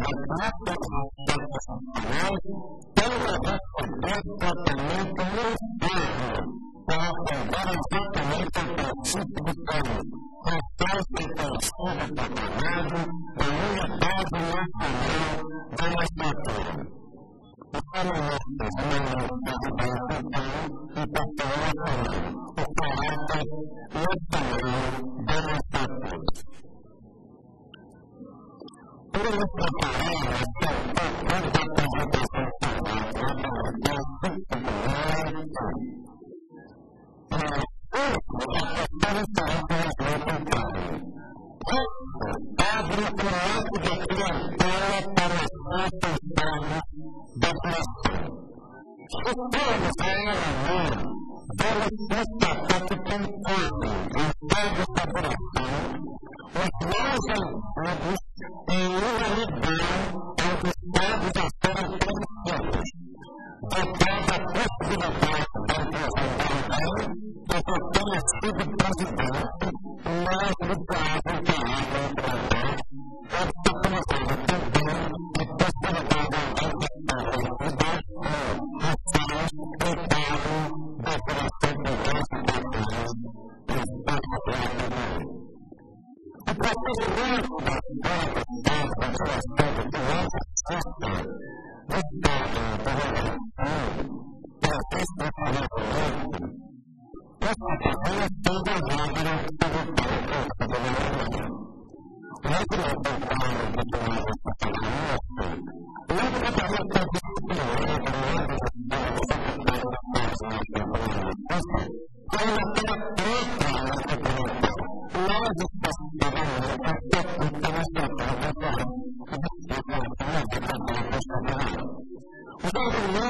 Not どちらか。我告诉你。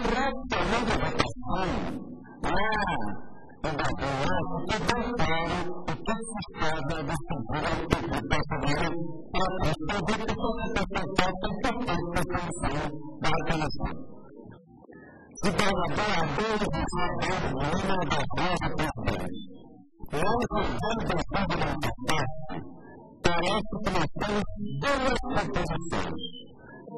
relacionando a vocação à governança e o que se espera da figura pública brasileira para a produção de pessoas importantes para a função da organização. Se governador Abel de Jair Lima das Duas Presidentes, nós estamos tentando manifestar, parece a nós temos duas composições.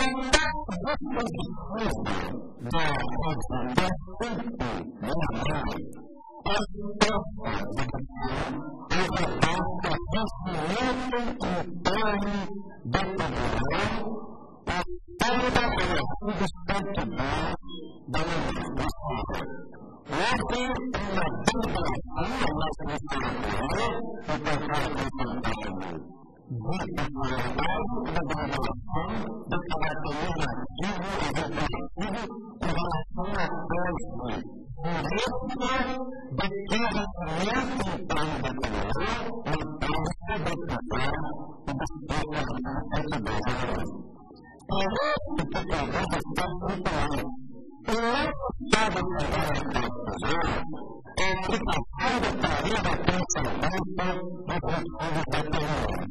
When that person is their husband, their faithful, their mind, as therefore the concern is about the personality and bearing that the law of Father and of who is sent to God, the Lord is the Father. Walking in the temple of Allah, the Father, the Father, the Father, the Father, This is where all the Bible is from. This is what the Lord Jesus is about. Jesus is our Lord Thursday. He lives here, but Jesus lives in time with the Lord, and also with the Lord, and the Spirit of God as the Lord. So this particular verse is so simple. The Lord servant of God is the Lord. And if I find the Lord, I think so. Therefore, this is all that the Lord.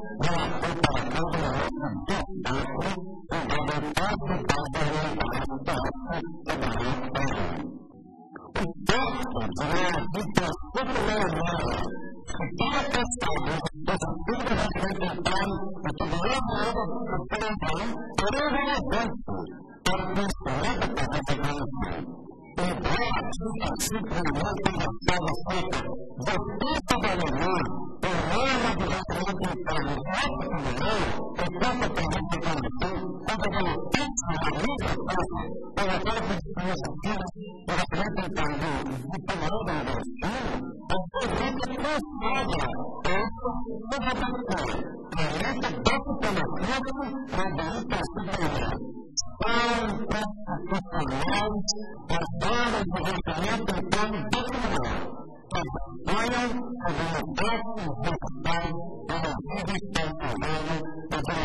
invenção humana, operação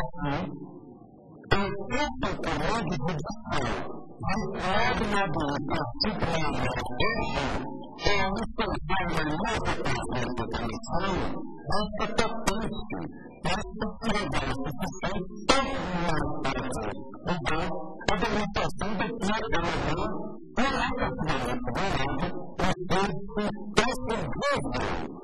assim, o corpo comando judicial, vinculado na doença suprema hoje, é instaurar uma nova consciência da missão, essa potência, essa seriedade que são tão marcadas. Então, a demonstração do que é alemão, coloca-se na nossa verdade, o senso dessa.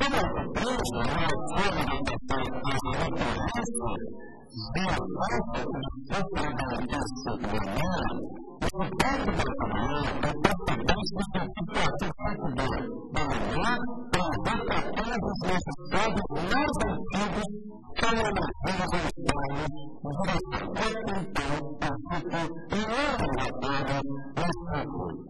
Como Deus não é ocupamos nós toda a educação e a interesse da falta de oportunidade da cidadania, o impacto da economia é consequência da situação futebol da manhã para retratar os resultados mais antigos para a matéria do Estado, durante a construção do futuro e não relatada nesse acordo.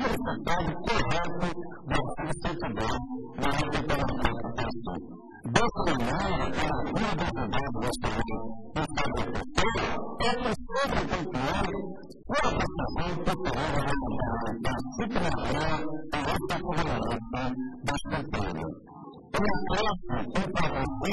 o resultado correto da dificuldade na recuperação do tecido. Dessa maneira, a uma das idades da saúde em cada pessoa é que sobrepontuar sua prestação popular alimentar para superar a nossa tolerância das campanhas. Eu acredito que para você,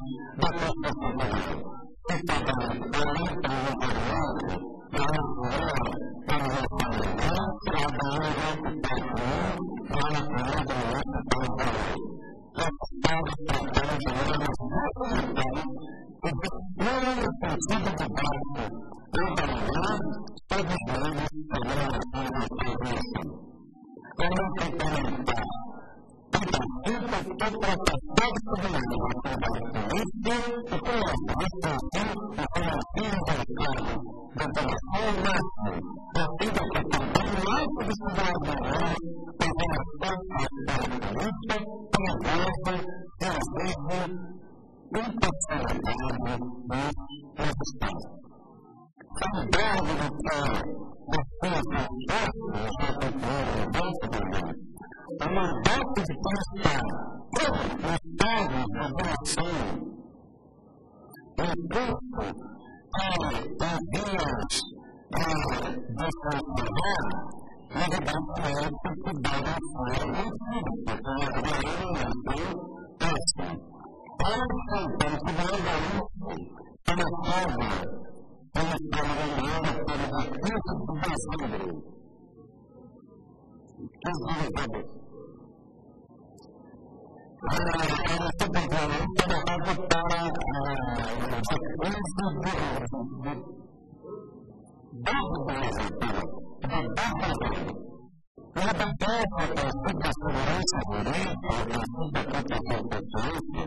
Thank you. responsável pela escola ganhada para o recurso do Brasil. Que desenvolveu. Ela simplesmente trabalhava para a sequência do Brasil, do Brasil, uma batalha para a segurança jurídica, para a proteção da ciência,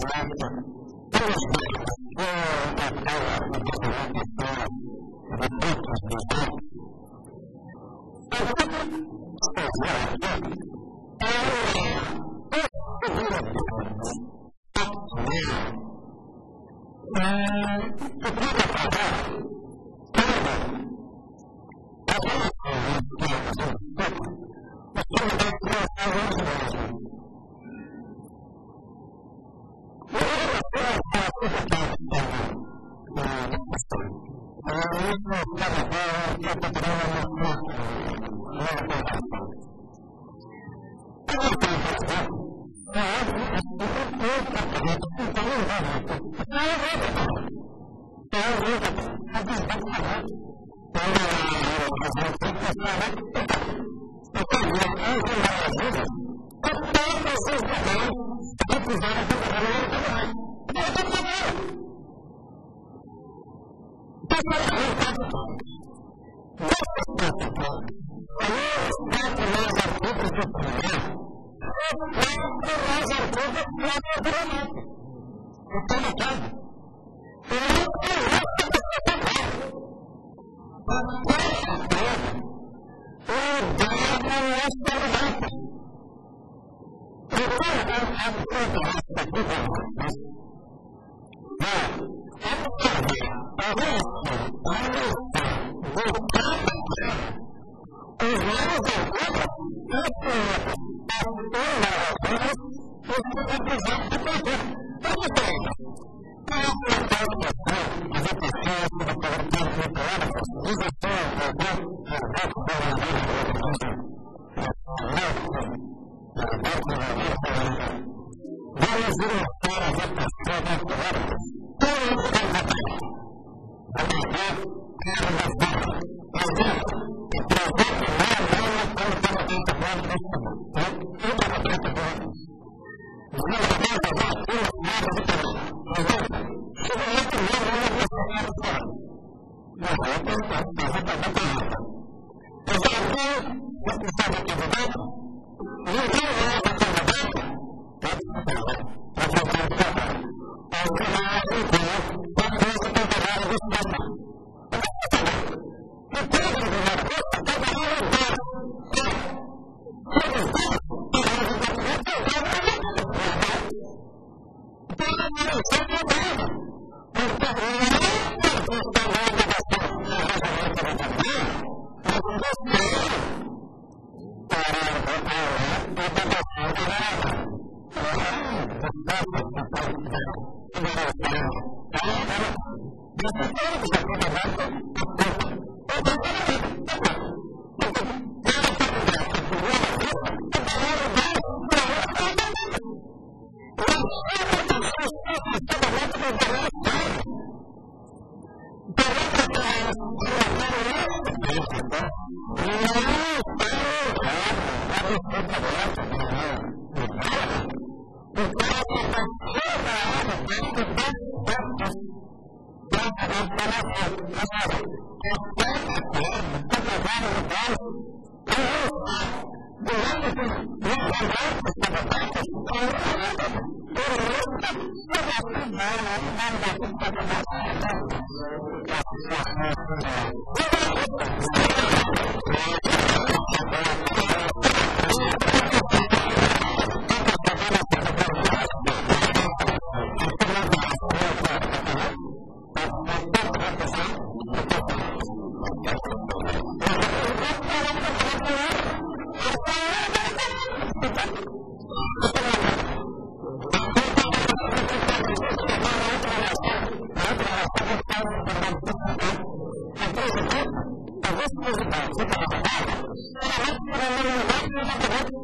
Oh. Gracias. Cuando uno de no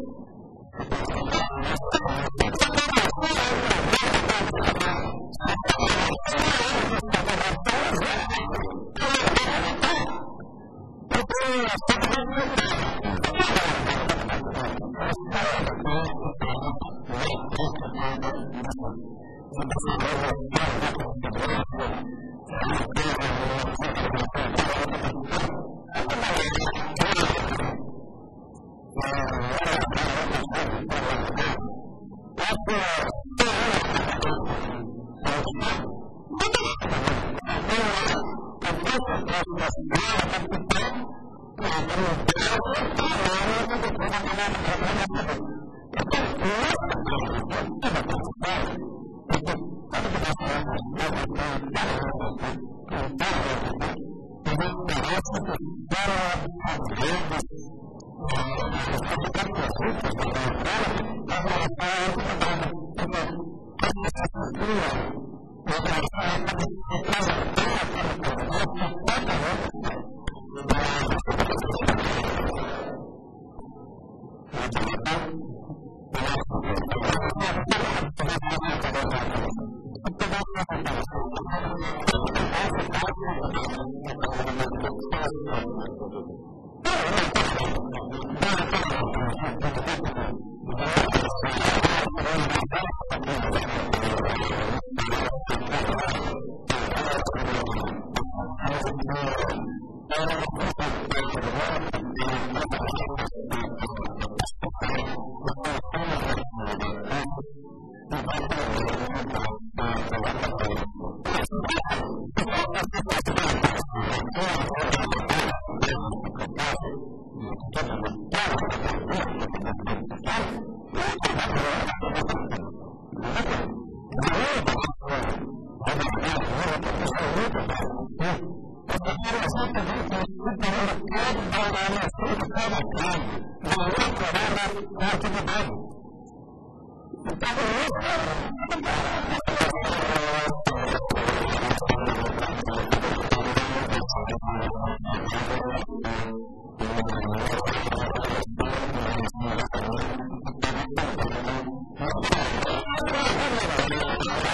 Thank you. Thank you.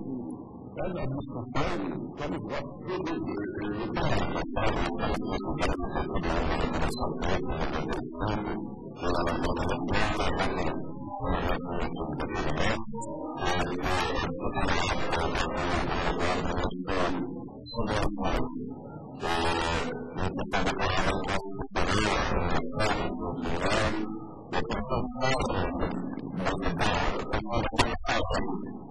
ولا مستقبل ولا Thank you.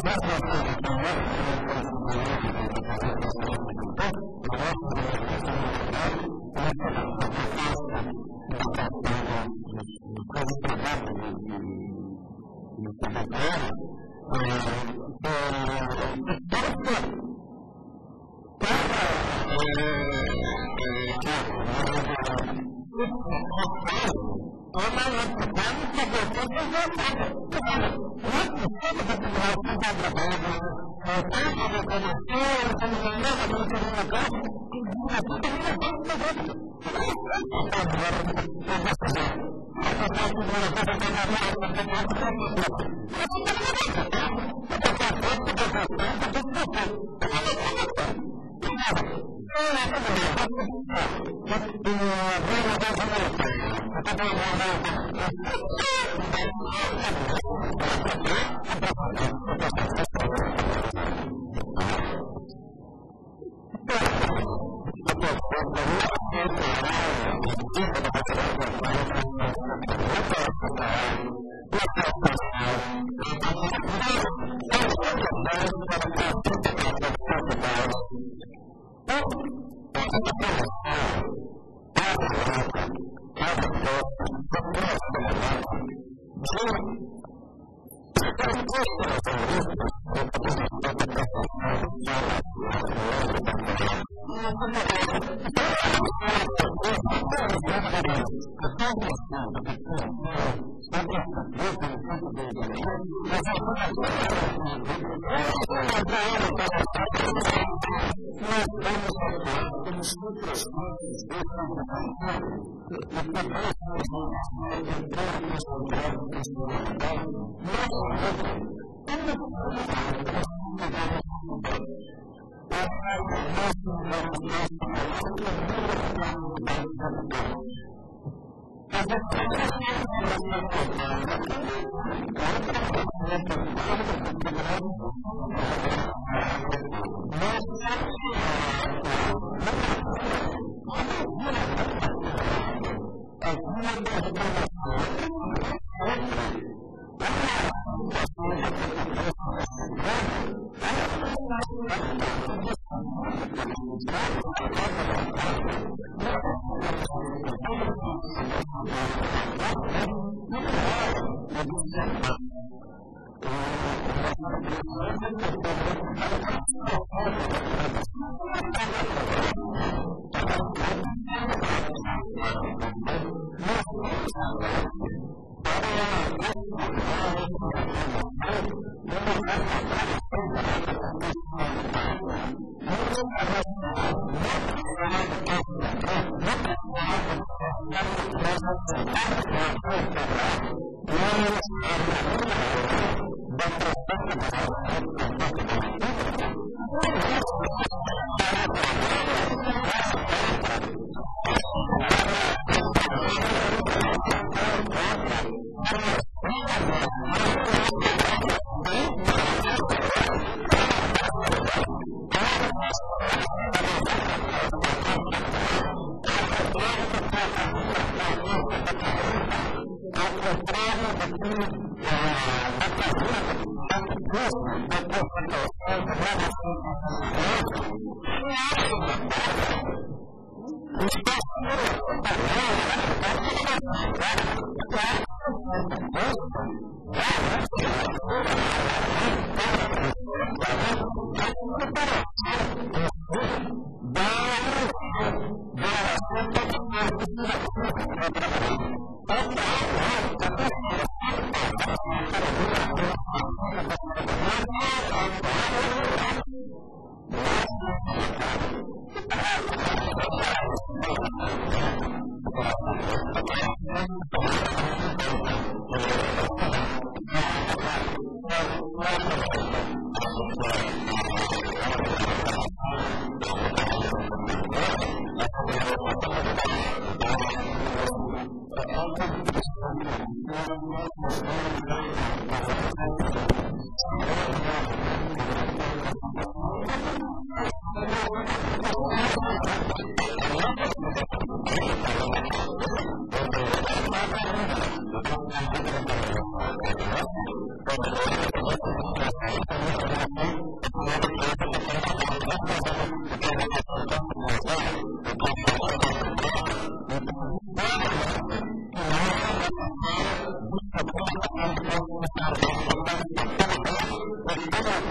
Thank you. Oh, my God. Thank you.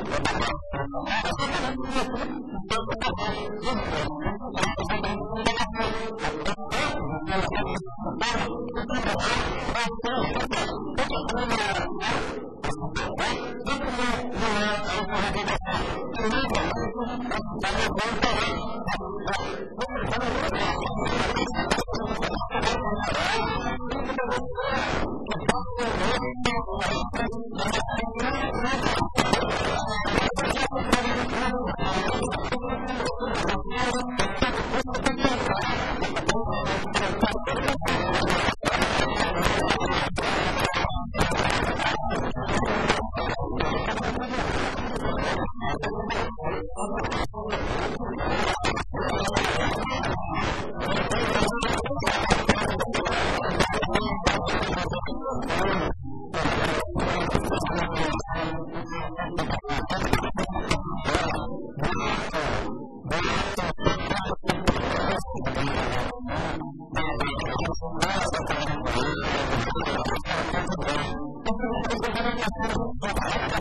バカ!